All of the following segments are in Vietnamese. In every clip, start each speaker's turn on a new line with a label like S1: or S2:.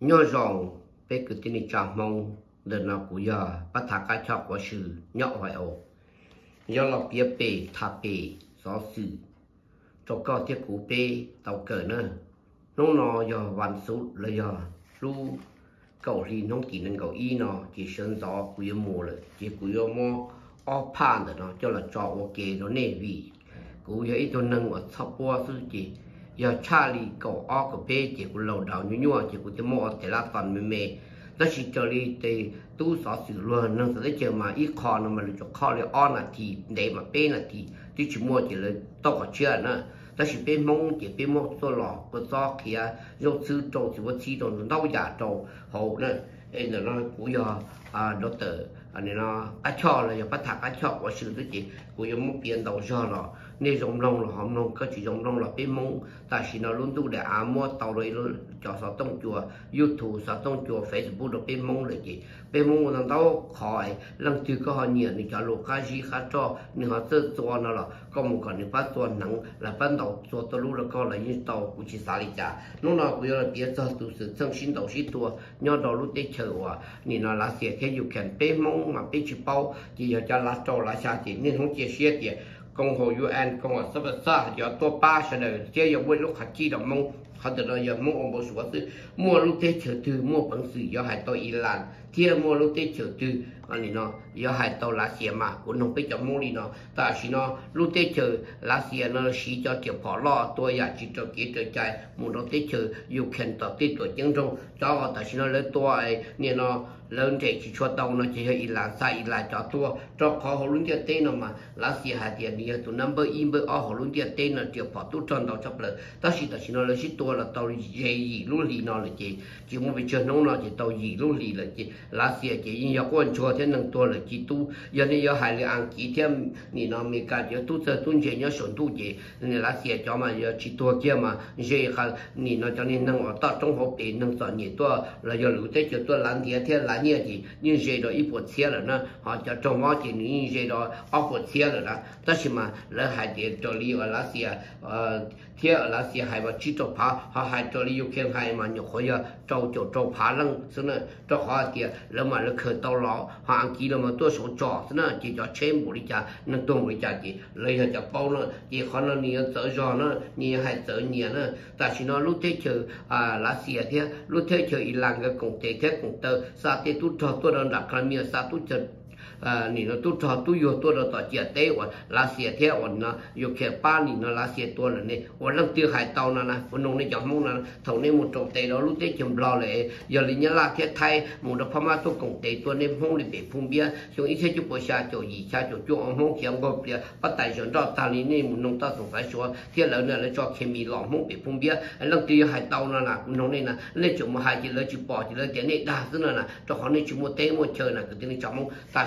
S1: nhớ rằng bé cứ tin chả mong đợt nào cũng giờ, bắt thả cái chọc của sự nhọ hoài ổ. Nhớ lọc bia bề thả bề gió sự cho có tiếc cú bê tàu cờ nữa nó nò giờ hoàn số là giờ. Lu, cậu thì nông chỉ nên cậu y nó chỉ sơn gió quý mùa rồi chỉ quý mô o pan đó nó cho là cho ok nó nề vì cú giờ ít cho nâng ở sắp qua sư chỉ giờ Charlie, cậu ở cái bê chỉ cú lâu đầu nhú nhú chỉ cú chỉ mò để là toàn mềm mềm đó chỉ cho đi thì tu sở sự luôn nên sẽ chờ mà ít khó nó mà cho khó để on là thì, để mà bê là thì thì chỉ mua chỉ là to có chưa nữa. Đó chỉ bê mông, chỉ bê mông cho lọ có cho kia dùng sư, trâu chỉ có chi đồ nó giả trâu, hậu nữa. Nên là nó cũng giờ à đó tự anh nó cá cho là giờ bắt thả cá cho của sự đó gì cũng giống một biến đầu cho nó nên dùng lòng là hòm lông có chỉ dùng lòng là bên mông. Ta chỉ nó luôn tu để ám mua tàu rồi luôn, cho sao tông chùa, youtube sao tông chùa, facebook được bên mông là gì bên mông nó tao khỏi, lần thứ có họ nhiều thì cho lục cá gì cá cho nhưng họ tự cho nó là có một cái những bắt cho nắng, là ban đầu cho tao lúc là có là những tàu của chị xả lý trả lúc nào cũng là biết cho tu sự thân sinh đầu sĩ tua nhau đầu lúc tết chờ à nhìn nó là sẽ theo yêu kèn bên mông mà bên chị bao, thì giờ cho lá trâu lá xa thì nên không chia sẻ thì công hồ UN công hồ sắp sa giờ tôi ba sẽ là chế giờ với lúc hạt chi đồng mông. Hạt được nói giờ mua ông bố số sự mua lúc tết chờ từ, mua bằng sự giờ hai tôi Iran thiên mua lúc tết chờ từ anh nó giờ hai tàu lá xìa mà cũng không biết cho mua đi nó. Ta chỉ nó lúc tết chờ lá xìa nó xí cho tiểu phò lo, tôi ya chỉ cho kia trở chạy mua nó tết chờ yêu khen tập tết tuổi chân trong cho họ ta chỉ nó lấy tôi ấy. Nên nó lớn trẻ chỉ cho tàu nó chỉ hơi là sai là cho tua. Cho khó họ luôn tiền tên nó mà lá xìa hạt tiền đi tụ năm bơ im bơ họ luôn tiền tên nó tiểu phò tu tròn tàu chấp lời. Ta chỉ ta chỉ nó lấy chỉ tua là tàu gì luôn lì nó là chỉ chỉ muốn bị chơi nông nó chỉ tàu gì luôn lì là chỉ lá xìa chỉ in yêu quan chúa thế năng tua là chỉ tu. Giờ này giờ hai là ăn chỉ thêm nị nó mình cả giờ tu sơ tu chơi nhớ sổn tu gì nên lá xe cho mà giờ chỉ tua kia mà giờ khi nị nó cho nên năng ở tao trong hộp để năng sổn nhiều tua. Là giờ lũ thế cho tua lán thiệt thiệt lán nhiều gì. Nhưng giờ đó ít bột xe rồi nó họ cho trong ngõ chỉ nhưng giờ đó ít bột xe rồi đó. Tất nhiên mà là hai tiền cho li ở lá xe à. ờ, thế ở lá xe hai và chỉ cho phá. Họ hai cho lý yêu khen hai mà nhiều khỏi giờ. Trâu chỗ trâu phá lăng xong rồi cho họ tiền lỡ mà lỡ khởi tàu lọ hàng kỳ là mà tôi số trò xong rồi chỉ cho chém bộ đi cha nó tung đi cha, chỉ lấy ra cho bao nó chỉ khó nó nhiều sợ giò nó nhiều hay sợ nhiều nó ta chỉ nó lúc thế chờ à lá xìa à thế lúc thế chờ ý làng cái cùng thế thế cùng tơ. Sa thế tu trò tôi đang đặt cái miệng sa tu chờ à nị nó tu cho, tu yo tu đó tao chia tế và lá xìa thế và nó yo khe ba nị nó lá xìa tu là nè và lần tiêu hải tàu nó nè và nông này chọn mông nó thầu này một trồng tế đó lúc tế chìm lo lệ giờ lý nhớ là thế thay một đó pha ma tu cùng tế tu nên mông để bị phun bia xuống ít sẽ chụp bữa xa chỗ gì xa chỗ chỗ ông mông kiếm có bia bắt tay chọn cho ta lý này một nông ta cũng phải số thế là nó là cho kemi lọ mông bị phun bia lần tiêu hải tàu nó là nông này nè lên chỗ mà hai chỉ lấy chụp bỏ chỉ lấy tiền này đa tức là cho họ này chụp một tế một chơi nè cái tiếng chọn mông ta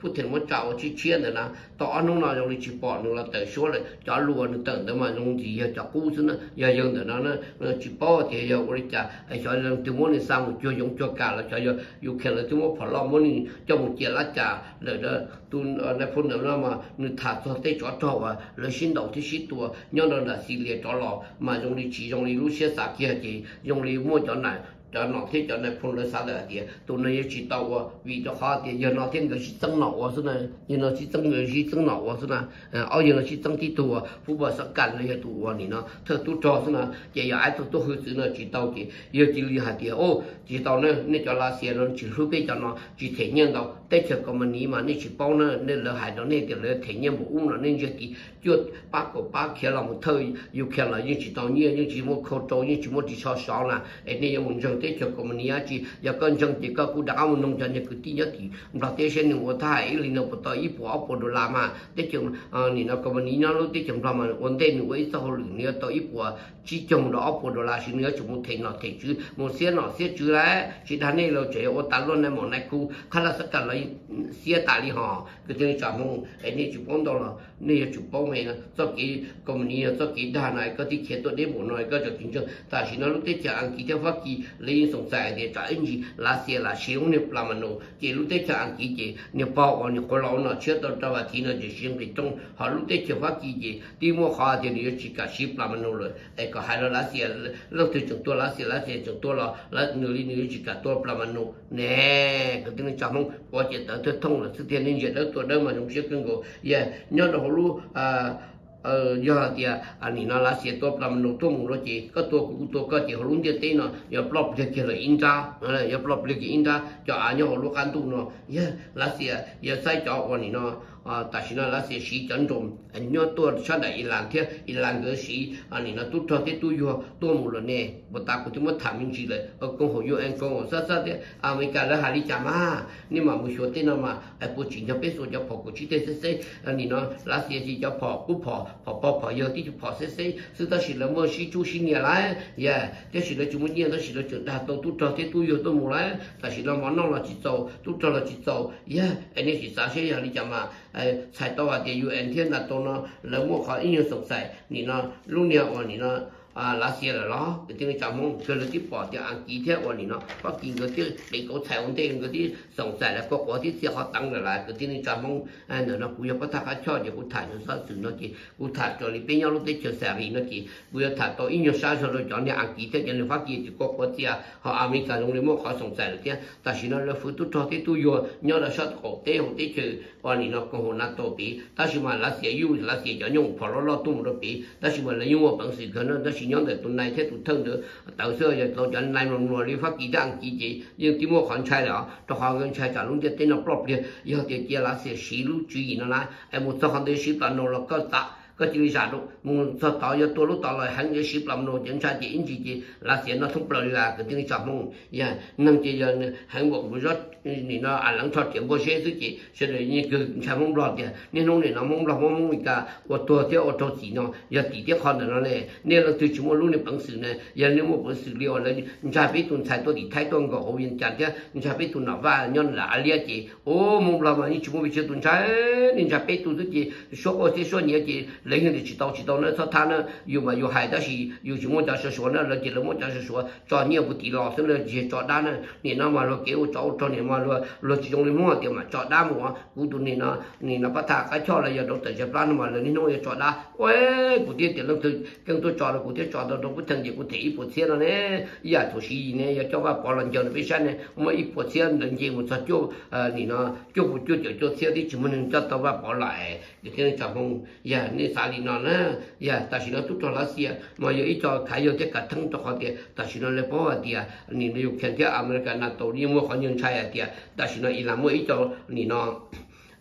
S1: 不停么找去签的呢，到安弄那用你去报弄了等说了，假如我你等的嘛用的要找故事呢，要用的那那那去报的要我的家，哎小人对我的生活就用就干了，小要有看了对我跑了么你叫我接了家，了的都那碰的那嘛，你他说得找找啊，了新到的许多，让人那系列找了嘛用的其中的路线啥kia thì dùng lý mua Cho này cho nó thế cho này phun lên sao được thì tụi nó chỉ tàu à vì cho họ thì giờ nó thêm cái gì tăng nọ à thế này giờ nó chỉ tăng người gì tăng nọ à thế này ở giờ nó chỉ tăng tí tù à phụ bà sắc cảnh này tù à thì nó thơ tu cho thế này giờ giờ ai tu tu hơi thế này chỉ tàu thì giờ chỉ lý hạt thì ô chỉ tàu này nên cho là xe nó chỉ hữu bây cho nó chỉ thể nhân đâu tết chờ có mình mà nên chỉ bao nó nên là hại đó nên thì là thể nhân một uống nó nên giờ thì chuột ba cổ ba kia là một thời dù kia là những chỉ tao nhiều những chỉ một khẩu trâu những chỉ một chỉ sao sao là nên mình dùng tết cho có mình nhá chỉ giờ con trong chỉ có cụ đã mình nông dân như cứ tin nhất thì mà tết sen những cái thay lý nó bắt đầu ít bỏ bỏ đồ làm mà tết chừng nên nó của mình nó lúc tết chừng làm mà ổn định những cái sau lưng nữa tôi ít bỏ chỉ chừng đó bỏ đồ làm xin nữa chúng một thể nó thể chứ một xe nó xe chứ đấy chỉ thằng này là chỉ ô tận luôn này một này khu khá là sắc cả là 里写大里哈，搿种帐篷，哎，你就讲到了，你也就报名了，做给公民啊，做给他那个的开多的无奈，搿就竞争，但是呢，路得讲几条法规，你从在的在因去那些啦，使用的那么弄，这路得讲几节，你包我你回老呢，吃到这话题呢就心里中，好路得讲法几节，你莫好的你要去个洗那么弄了，哎，个还有那些路得就多那些那些就多了，那努力努力去个多那么弄，呢，搿种帐篷。我 chỉ tới tới thông là sự tiền nên chuyện đó tôi đâu mà chúng chưa cần cổ, yeah nhớ nó hulu à ờ giờ thì à, à, anh nó là sẽ tốt làm nó tốt một đôi chỉ. Có tổ cũng tôi có chỉ hồn địa tên nó giờ block được chỉ là in ra. Giờ block được in ra. Cho anh nhớ họ luôn căn tu nó yeah là sẽ giờ dạ, sai cho anh nó. à tại sao là sẽ sĩ chân trọng anh nhớ tôi sao lại in làm thế in làm cái sĩ anh nó tu cho thế tu yo tu mù lo nè bộ ta cũng chúng thảm minh gì lại ở công hội yo anh công hội sát sát thế à mình cả là hà đi chả mà nhưng mà một số tên nó mà ai bố chỉ cho biết số cho phò của chỉ thế sẽ anh nó là sẽ chỉ cho phò cũng phò 跑跑跑有的就跑谁谁，是到是了么是做些年来，呀，这是了就么年，到是了就大都都找的都有都没来，但是了嘛弄了去走，都找了去走，呀，哎你是啥些呀？你讲嘛， 哎，菜刀啊，给有 N 天那多呢，人我靠应用所在，你呢，六年话你呢。啊，那些了咯，就专门除了去包掉按几天我哩咯，把经过这那个彩虹灯个的送在了，包括这些好等了来，就等于专门哎，那那不要把它给敲掉，不太就啥子那的，不太叫你别要弄得就啥子那的，不要太多，因为啥时候叫你按几天叫你发几就包括这啊，和阿弥陀佛哩么好送在了的，但是那那佛都朝的都有，你那啥子好灯好灯就我哩咯，刚好那多比，但是嘛那些有那些叫用破了咯，多么多比，但是嘛那用我本事可能那些。Chỉ nhóm để tuần này thế tụt thân nữa. Tạo sơ giờ tôi chọn này mà mua đi phát kỳ đang kỳ chỉ nhưng tí mua khoản trai đó, cho họ gần trai trả luôn tiền tên nó problem giờ thì chia là sẽ xí lu chú ý nó là em một số khoản để xí là nó là cơ tạ có chỉ sao đâu muốn cho tạo cho tôi lúc tạo lại hẳn để xí làm nó chẳng sai chỉ in chỉ chỉ là sẽ nó thông bờ là cái tiếng chọn mong ya nâng chỉ giờ hẳn bộ của rất ni nó à, ăn lắng thoát tiền bố xe thứ chỉ sẽ là như cái chọn mong lọt tiền nên nó này nó mong lọt, mong mong cả. Của tôi theo ô tô chỉ nó giờ chỉ tiếp con nó này nên là từ chúng tôi luôn bằng sự này giờ nếu một bằng sự liệu là chúng ta biết tuần sai tôi thì thay tuần có hậu viên chặt thế chúng ta biết tuần nào và nhân là lia chỉ ô, mong lọt mà như chúng tôi biết tuần sai nên ta biết tuần thứ chỉ số ô, thế số nhiều chỉ ะ说呢，了解了我就是说，找你不地老师了，去找他呢，你那么了给我找找你嘛了，了其中的么的嘛，找他么，古都你那，你那把他开窍了，要到这些plan mà了，你弄要找他，喂，古地的了都更多找了，古地找到都不成的，古地一波钱了呢，呀，就是呢，要叫我包了叫的为啥呢？我们一波钱人家我说就呃，你那就不就就就钱的，怎么能叫到我包来？你听讲风呀，你啥 里那呢？呀，但是呢，都找那些，嘛有一招还有这个疼的好的，但是呢，来包啊的，你那有看见阿美个那道理我好人才啊的，但是呢，伊那么一招你呢，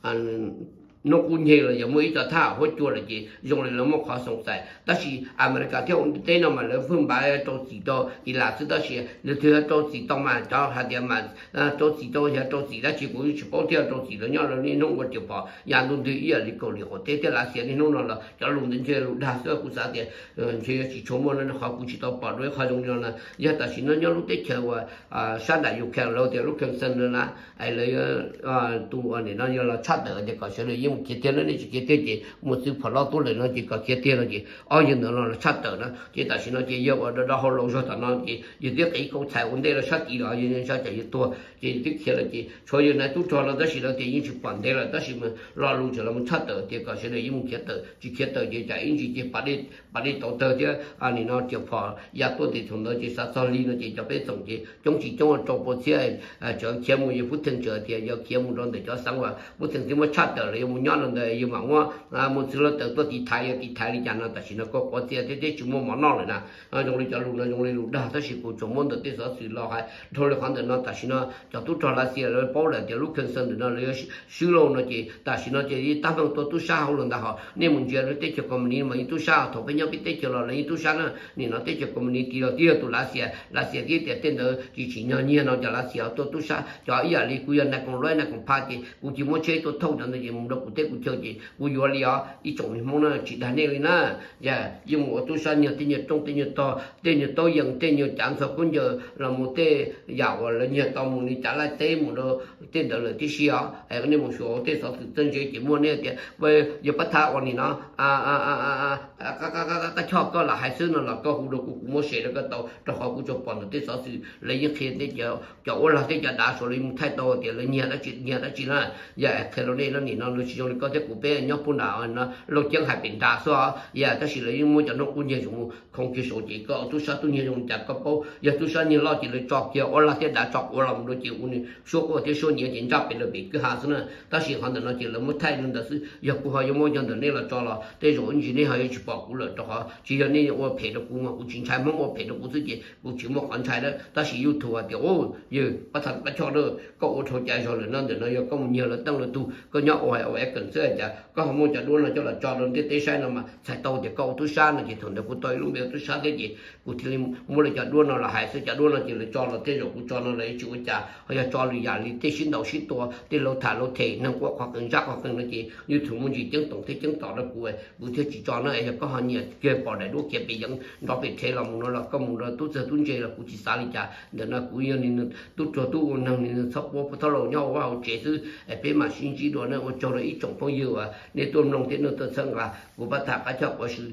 S1: 嗯。 nó cũng nhiều là giống như cho thả hỗ trợ là gì? Dùng là một khó sống sai đó là America theo ông tên nó mà lấy phương bài cho chỉ đó thì là sự đó là là thứ cho chỉ đó mà cho hạt điểm mà cho chỉ đó là cho chỉ đó chỉ cũng chỉ bảo theo cho chỉ đó nhau là nên nó có chịu bỏ nhà luôn thì ý là đi cầu đi họ thế thế là sẽ nên nó là cho luôn đến chơi luôn đa số cũng sao thì ờ, chỉ chỉ cho mà nó học cũng chỉ đó bỏ đôi họ dùng là, giờ ta chỉ nó nhau lúc tết chơi và à sáng đại dục kẹo lâu thì lúc kẹo sân nữa là, ai lấy ờ, à tu anh ờ, nó như là chát được thì có sẽ lấy dùng kia tiền nó chỉ kia tiền chỉ một sự phải lo tốt lên nó chỉ có kia tiền nó chỉ ở những nó nó sát tờ nó chỉ tại sao nó chỉ yêu ở đó họ lâu rồi nó chỉ chỉ tiếc cái câu tài vấn đề là sát gì đó những sát chỉ tua chỉ tiếc kia là chỉ cho nên này tu cho nó đó là tiền những chụp vấn đây là đó là mình lo lâu cho nó mình sát tờ thì có sẽ là những kia tờ chỉ kia tờ chỉ chạy những chỉ bắt đi bắt đi tàu tờ chứ anh nó chỉ phò ya tu thì chúng nó chỉ sát sao li nó chỉ cho biết tổng chỉ trong chỉ trong trong bộ xe à cho kia một những phút thân chờ thì giờ kia một trong để cho sáng và phút thân thì mà sát tờ là yêu một nhon là yêu mà ngó à một số là tự tôi đi thay đi thay đi chăn nó chỉ nó có có tiền thế thế chúng mua món nọ rồi nè à trong đi cho luôn trong đi luôn đó thế chỉ cũng chúng mua được thế sao sự lo hay thôi là khoản tiền nó ta chỉ nó cho tôi cho là tiền rồi bao lại tiền lúc cần sân nó lấy sử dụng nó chỉ ta chỉ nó chỉ đi ta phong tôi tôi sao luôn đó họ nên mình chơi nó thế cho công ty mà tôi sao thôi bây giờ biết thế cho là lấy tôi sao nó nên nó thế cho công ty thì là tiền tôi là tiền là tiền cái tiền tiền đó chỉ chỉ nhau nhiên nó cho là tiền tôi tôi sao cho ý là đi quy này còn loại này còn phá thì cũng chỉ muốn chơi tôi thâu cho nó chỉ muốn được cụ tết cụ chơi gì cụ vừa li à ít chồng mình muốn là chỉ đàn này na dạ nhưng mà tôi sang nhiều tên nhiều trong tên nhiều to tên nhiều to dần tên nhiều chẳng sợ cũng giờ là một tên giàu là nhiều to một đi trả lại tên một đồ tên đó là tí xíu hay cái này một số tên sáu tên chơi chỉ mua này thì bây giờ bắt thà còn nó à à à à à các các các các cho có là hai xưa nó là có hụt đồ cũng mua xe được cái tàu cho họ cũng cho bọn nó tên sáu sự lấy những khi tên giờ cho là tên giờ đa số lấy một thay độ thì lấy nhiều đó chỉ nhiều đó chỉ là dạ thế lo đây nó nhìn nó nó chỉ dùng có thể cụ bé nhóc phụ nào nó lột chân hai bình đa xóa, giờ ta là những mua cho nó cũng nhiều dùng, không chỉ số chỉ có tu sa tu nhiều dùng chặt có bao giờ tu sa nhiều lo chỉ lấy chọc kia ở là thế đã chọc ở lòng đôi chỉ cũng số của thể số nhiều chỉ chọc bị là bị cứ hạ xuống ta chỉ hoàn thành nó chỉ là một thay nên đó sự giờ cụ họ mua cho nên là cho là thế rồi như này họ chỉ bỏ cụ là cho họ. Chỉ là nên ở phải được cũng mà cũng chính trái mong ở phải được cũng tự 己 cũng chỉ một khoản trái đó. Ta chỉ yêu thua thì ô, giờ bắt thật bắt cho được, có ô thua chạy rồi là nó để nó có nhiều là tăng là tu. Có nhỏ ở ở cần sữa chả, có không muốn chả đua là cho là cho luôn cái tế sai nào mà, sai tàu thì câu thứ sai là chỉ thường được của tôi luôn bây thứ sai cái gì, của thì mua là chả nó là hại sẽ chả đua là chỉ là cho là thế rồi của cho nó lấy chữ chả, hay là cho là giả lý tế xin đầu xin tua, tế lâu thả lâu thể năng quá hoặc cần giác hoặc cần là gì, như thường muốn gì chứng tổng thế chứng tỏ là của, của thế chỉ cho nó ấy có họ nhiều, kia bỏ đại đua kia bị dẫn, nó bị thế là nó là có một là tốt giờ tuân chế là của chỉ xa lý chả, để nó của yên nên tốt cho tốt năng nên sắp bố thao lâu nhau vào chế sư, bên mà xin chỉ đồ nó cho là ít chống phong yêu à, nên tôi lòng tiến nó tự thân là của bát thạc cái cho của sự